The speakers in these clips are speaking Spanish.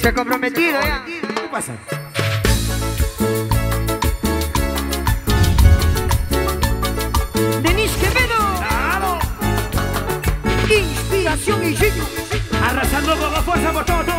Se ha comprometido ya. ¿eh? ¿Qué pasa? Denis Quevedo. Claro. Inspiración y signo. Arrasando con la fuerza por todo.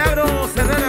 milagro se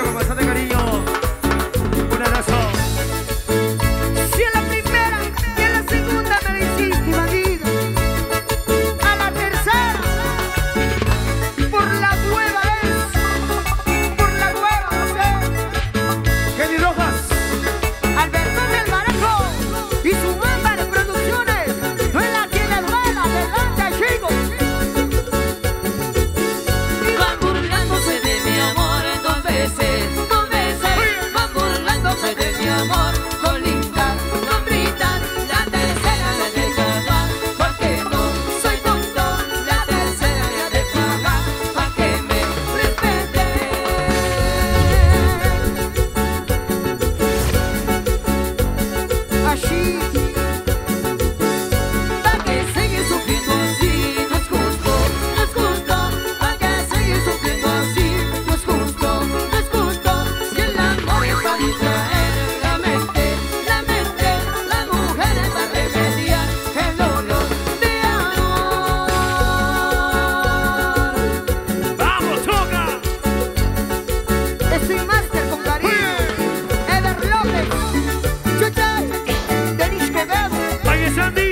Sandy.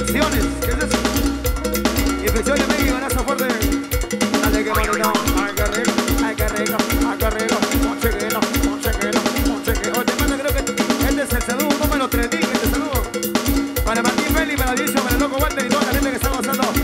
Infecciones, ¿qué es eso? Infecciones México, en esa fuerte. Dale que bonito, ay que rico, ay que rico, ay que rico, monchequero, monchequero, monchequero. Oye, manda, creo que este es el saludo número 3, este saludo. Para Martín Feli, para Diecio, para el loco Walter y toda la gente que está gozando.